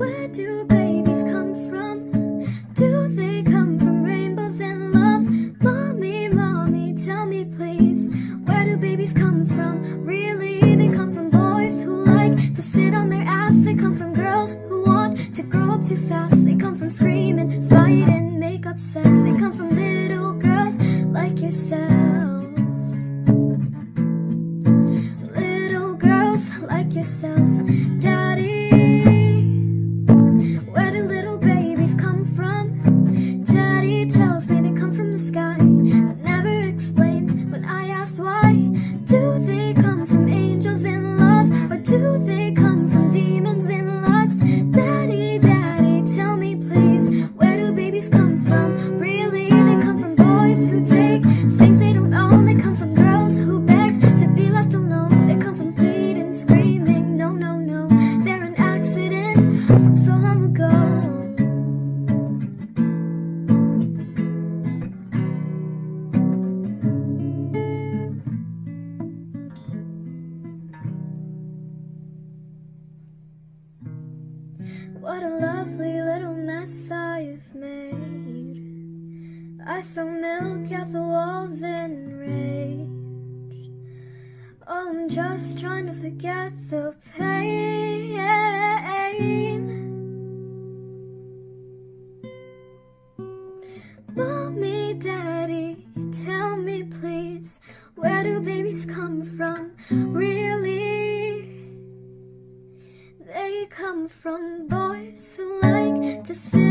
Where do babies come from? Do they come from rainbows and love? Mommy, mommy, tell me please, where do babies come from? Really, they come from boys who like to sit on their ass. They come from girls who want to grow up too fast. They come from screaming, fighting, make up sex. They come from little girls like yourself. What a lovely little mess I've made. I throw milk at the walls in rage. Oh, I'm just trying to forget the pain. Mommy, Daddy, tell me please, where do babies come from? Real come from boys who like to sing.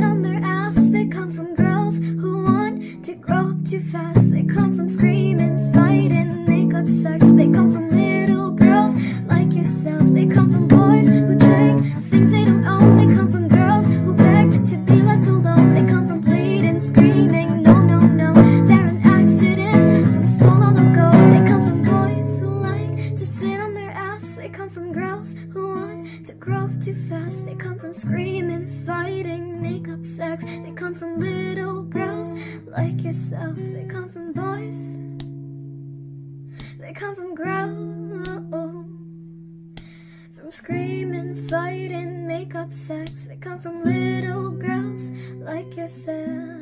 too fast. They come from screaming, fighting, makeup sex. They come from little girls like yourself. They come from boys. They come from growl From screaming, fighting, makeup sex. They come from little girls like yourself.